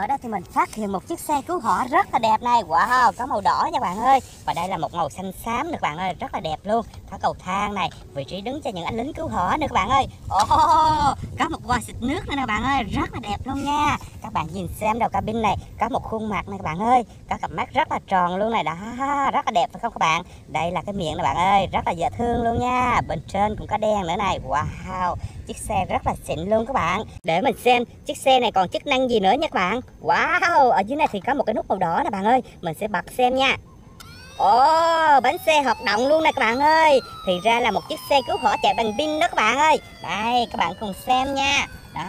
ở đây thì mình phát hiện một chiếc xe cứu hỏa rất là đẹp này. Wow, có màu đỏ nha bạn ơi. Và đây là một màu xanh xám nữa bạn ơi, rất là đẹp luôn cầu thang này. Vị trí đứng cho những anh lính cứu hỏa nữa các bạn ơi. Oh, có một vòi xịt nước nữa nè bạn ơi. Rất là đẹp luôn nha. Các bạn nhìn xem đầu cabin này có một khuôn mặt này các bạn ơi. Có cặp mắt rất là tròn luôn này. Đó rất là đẹp phải không các bạn? Đây là cái miệng này bạn ơi. Rất là dễ thương luôn nha. Bên trên cũng có đen nữa này. Wow. Chiếc xe rất là xịn luôn các bạn. Để mình xem chiếc xe này còn chức năng gì nữa nha các bạn. Wow. Ở dưới này thì có một cái nút màu đỏ nè bạn ơi. Mình sẽ bật xem nha. Ồ, oh, bánh xe hoạt động luôn nè các bạn ơi. Thì ra là một chiếc xe cứu hỏa chạy bằng pin đó các bạn ơi. Đây, các bạn cùng xem nha. Đó,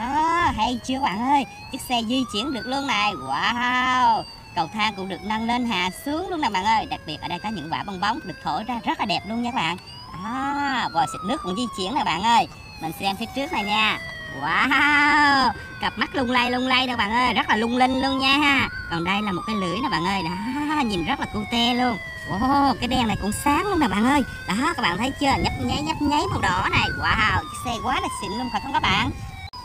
hay chưa các bạn ơi? Chiếc xe di chuyển được luôn này. Wow. Cầu thang cũng được nâng lên hạ xuống luôn nè bạn ơi. Đặc biệt ở đây có những quả bong bóng được thổi ra rất là đẹp luôn nha các bạn. Đó, vòi xịt nước cũng di chuyển nè bạn ơi. Mình xem phía trước này nha. Wow. Cặp mắt lung lay lung lay nè bạn ơi. Rất là lung linh luôn nha. Còn đây là một cái lưỡi nè bạn ơi. Đó nhìn rất là cute luôn. Wow, cái đèn này cũng sáng luôn nè bạn ơi. Đó các bạn thấy chưa? Nhấp nháy nhấp nháy màu đỏ này. Wow chiếc xe quá là xịn luôn phải không các bạn?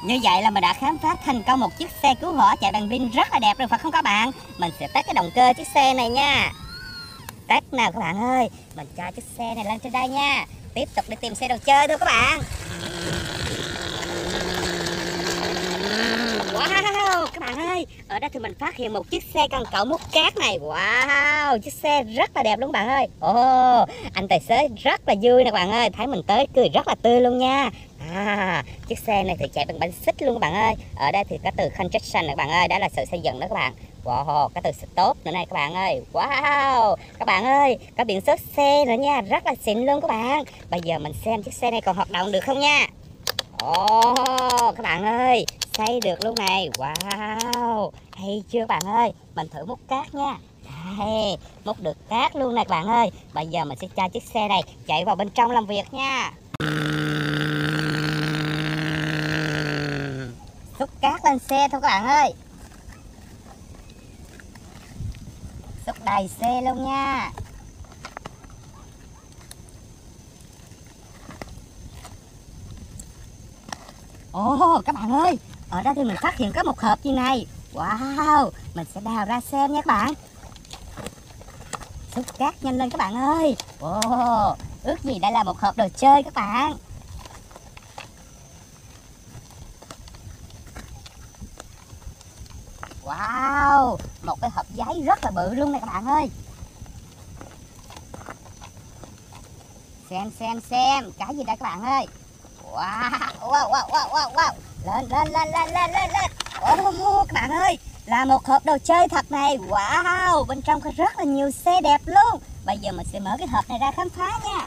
Như vậy là mình đã khám phá thành công một chiếc xe cứu hỏa chạy bằng pin rất là đẹp rồi phải không các bạn? Mình sẽ test cái động cơ chiếc xe này nha. Test nào các bạn ơi? Mình cho chiếc xe này lên trên đây nha. Tiếp tục đi tìm xe đồ chơi thôi các bạn. Wow, các bạn ơi, ở đây thì mình phát hiện một chiếc xe cần cẩu múc cát này. Wow, chiếc xe rất là đẹp luôn các bạn ơi. Ồ, oh, anh tài xế rất là vui nè các bạn ơi, thấy mình tới cười rất là tươi luôn nha. À, chiếc xe này thì chạy bằng bánh xích luôn các bạn ơi. Ở đây thì có từ construction nè các bạn ơi, đó là sự xây dựng đó các bạn. Wow, có từ stop nữa này các bạn ơi. Wow, các bạn ơi, có biển số xe nữa nha, rất là xịn luôn các bạn. Bây giờ mình xem chiếc xe này còn hoạt động được không nha. Ồ, oh, các bạn ơi, xây được luôn này. Wow, hay chưa bạn ơi? Mình thử múc cát nha. Đây, múc được cát luôn nè bạn ơi. Bây giờ mình sẽ cho chiếc xe này chạy vào bên trong làm việc nha. Xúc cát lên xe thôi các bạn ơi. Xúc đầy xe luôn nha. Ồ, các bạn ơi ở đây thì mình phát hiện có một hộp như này. Wow Mình sẽ đào ra xem nha các bạn. Xúc cát nhanh lên các bạn ơi. Wow Ước gì đây là một hộp đồ chơi các bạn. Wow Một cái hộp giấy rất là bự luôn này các bạn ơi. Xem xem xem Cái gì đây các bạn ơi? Wow Wow wow wow wow, wow lên lên lên lên lên lên lên. Oh, các bạn ơi là một hộp đồ chơi thật này. Wow bên trong có rất là nhiều xe đẹp luôn. Bây giờ mình sẽ mở cái hộp này ra khám phá nha.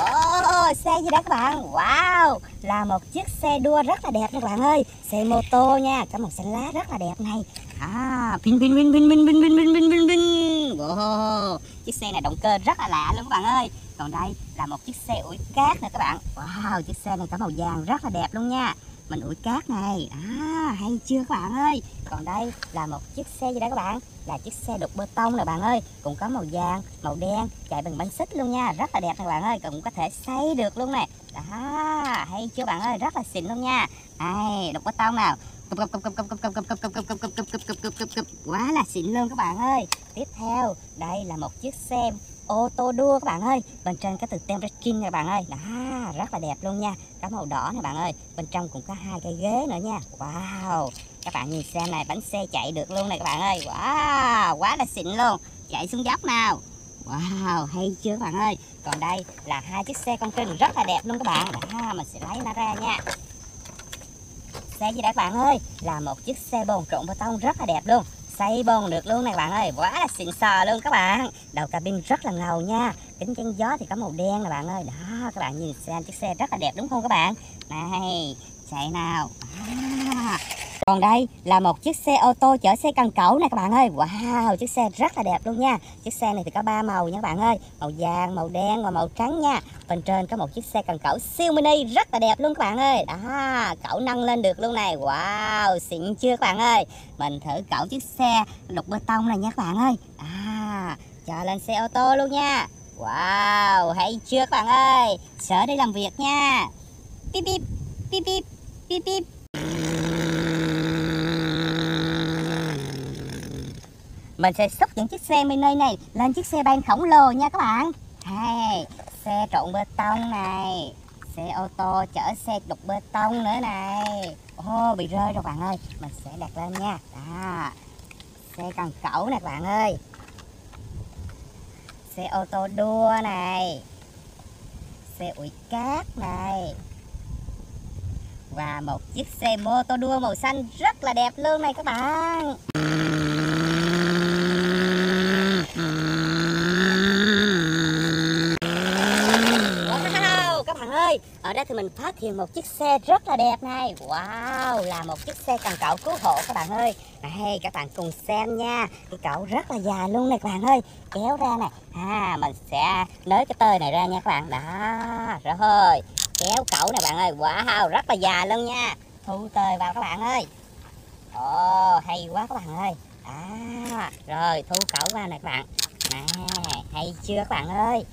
Oh, xe gì đó các bạn? Wow Là một chiếc xe đua rất là đẹp các bạn ơi. Xe mô tô nha Có màu xanh lá rất là đẹp này. À Pin pin pin pin pin pin pin pin pin pin pin. Wow. Chiếc xe này động cơ rất là lạ luôn các bạn ơi. Còn đây là một chiếc xe ủi cát nè các bạn. Wow chiếc xe này có màu vàng rất là đẹp luôn nha. Mình ủi cát này. À hay chưa các bạn ơi? Còn đây là một chiếc xe gì đó các bạn? Là chiếc xe đục bê tông nè bạn ơi. Cũng có màu vàng, màu đen Chạy bằng bánh xích luôn nha. Rất là đẹp nè bạn ơi. Cũng có thể xây được luôn nè. Đó hay chưa bạn ơi? Rất là xịn luôn nha. Đây đục bê tông nào? Quá là xịn luôn các bạn ơi. Tiếp theo đây là một chiếc xe ô tô đua các bạn ơi. Bên trên có từ tem Rekin các bạn ơi. Đó rất là đẹp luôn nha. Có màu đỏ này bạn ơi. Bên trong cũng có hai cái ghế nữa nha. Wow. Các bạn nhìn xem này bánh xe chạy được luôn này các bạn ơi. Wow quá là xịn luôn. Chạy xuống dốc nào. Wow, hay chưa các bạn ơi. Còn đây là hai chiếc xe con trinh rất là đẹp luôn các bạn. Đó, Mình sẽ lấy nó ra nha. Xe gì đây các bạn ơi? Là một chiếc xe bồn trộn bê tông rất là đẹp luôn. Xây bồn được luôn này bạn ơi. Quá là xịn sò luôn các bạn. Đầu cabin rất là ngầu nha. Kính chắn gió thì có màu đen nè bạn ơi. Đó, các bạn nhìn xem chiếc xe rất là đẹp đúng không các bạn? Này, chạy nào. À. Còn đây là một chiếc xe ô tô chở xe cần cẩu này các bạn ơi. Wow chiếc xe rất là đẹp luôn nha. Chiếc xe này thì có ba màu nha các bạn ơi. Màu vàng, màu đen và màu trắng nha. Bên trên có một chiếc xe cần cẩu siêu mini rất là đẹp luôn các bạn ơi. Đó cẩu nâng lên được luôn này. Wow xịn chưa các bạn ơi? Mình thử cẩu chiếc xe đục bê tông này nha các bạn ơi. À cho lên xe ô tô luôn nha. Wow hay chưa các bạn ơi? Sở đi làm việc nha. Bíp bíp Bíp bíp Bíp bíp. Mình sẽ xúc những chiếc xe mini này lên chiếc xe ban khổng lồ nha các bạn. Hey, xe trộn bê tông này, xe ô tô chở xe đục bê tông nữa này. Ô, bị rơi rồi bạn ơi, mình sẽ đặt lên nha. Đó, xe cần cẩu nè bạn ơi. Xe ô tô đua này, xe ủi cát này. Và một chiếc xe mô tô đua màu xanh rất là đẹp luôn này các bạn Wow, các bạn ơi, ở đây thì mình phát hiện một chiếc xe rất là đẹp này. Wow, là một chiếc xe cần cẩu cứu hộ các bạn ơi. À, đây, các bạn cùng xem nha. Cái cẩu rất là dài luôn này các bạn ơi. Kéo ra này. À, mình sẽ nới cái tơi này ra nha các bạn. Đó, rồi. Kéo cẩu này bạn ơi. Wow, rất là dài luôn nha. Thu tơi vào các bạn ơi. Ồ, hay quá các bạn ơi. À, rồi thu cẩu vào này các bạn. Nè, hay chưa các bạn ơi.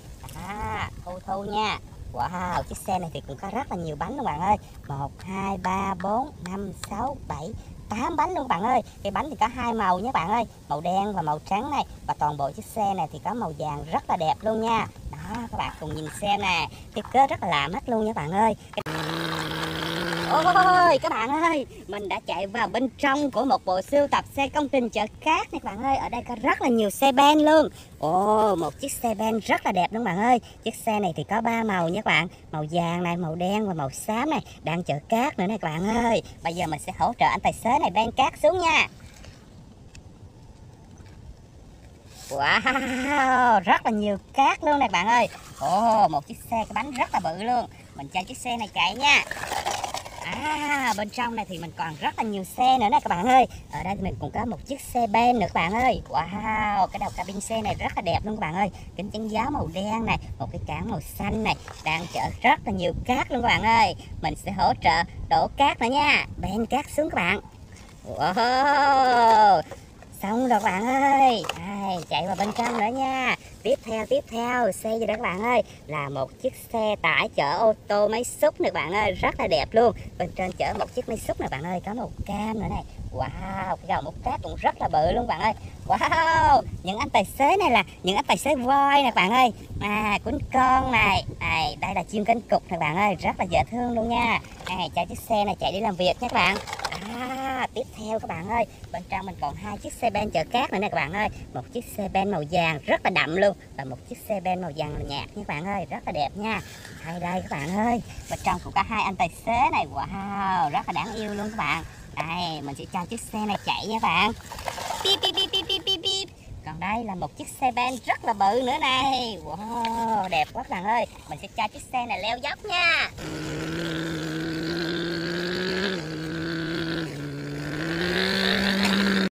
À, thu thu nha Wow, chiếc xe này thì cũng có rất là nhiều bánh các bạn ơi. 1, 2, 3, 4, 5, 6, 7, 8 bánh luôn các bạn ơi. Cái bánh thì có hai màu nha bạn ơi. Màu đen và màu trắng này. Và toàn bộ chiếc xe này thì có màu vàng rất là đẹp luôn nha. Đó, các bạn cùng nhìn xem nè. Thiết kế rất là lạ mắt luôn nha bạn ơi. Cái... Ôi các bạn ơi Mình đã chạy vào bên trong của một bộ sưu tập xe công trình chợ cát này các bạn ơi. Ở đây có rất là nhiều xe ben luôn. Ồ một chiếc xe ben rất là đẹp luôn bạn ơi. Chiếc xe này thì có ba màu nha các bạn. Màu vàng này, màu đen và màu xám này Đang chở cát nữa này các bạn ơi. Bây giờ mình sẽ hỗ trợ anh tài xế này ben cát xuống nha. Wow, rất là nhiều cát luôn này bạn ơi. Ồ, một chiếc xe cái bánh rất là bự luôn. Mình cho chiếc xe này chạy nha. À, bên trong này thì mình còn rất là nhiều xe nữa nè các bạn ơi. Ở đây thì mình cũng có một chiếc xe ben nữa các bạn ơi. Wow, cái đầu cabin xe này rất là đẹp luôn các bạn ơi. Kính chắn gió màu đen này, một cái cản màu xanh này Đang chở rất là nhiều cát luôn các bạn ơi. Mình sẽ hỗ trợ đổ cát nữa nha. Ben cát xuống các bạn. Wow Xong rồi các bạn ơi. Ai, Chạy vào bên trong nữa nha. Tiếp theo tiếp theo. Xe gì đó các bạn ơi? Là một chiếc xe tải chở ô tô máy xúc này bạn ơi. Rất là đẹp luôn. Bên trên chở một chiếc máy xúc này bạn ơi. Có màu cam nữa này. Wow cái đầu một cát cũng rất là bự luôn bạn ơi. Wow Những anh tài xế này là những anh tài xế voi nè bạn ơi. À cuốn con này. Này Đây là chim cánh cục này bạn ơi. Rất là dễ thương luôn nha. Này, chạy chiếc xe này chạy đi làm việc nha các bạn. À, tiếp theo các bạn ơi. Bên trong mình còn hai chiếc xe ben chở cát nữa nè các bạn ơi. Một chiếc xe ben màu vàng rất là đậm luôn và một chiếc xe ben màu vàng nhạt nha các bạn ơi, rất là đẹp nha. Hay đây các bạn ơi. Bên trong cũng có hai anh tài xế này. Wow, rất là đáng yêu luôn các bạn. Đây, mình sẽ cho chiếc xe này chạy nha các bạn. Bip bip bip bip bip bip bip còn đây là một chiếc xe ben rất là bự nữa này. Wow, đẹp quá các bạn ơi. Mình sẽ cho chiếc xe này leo dốc nha.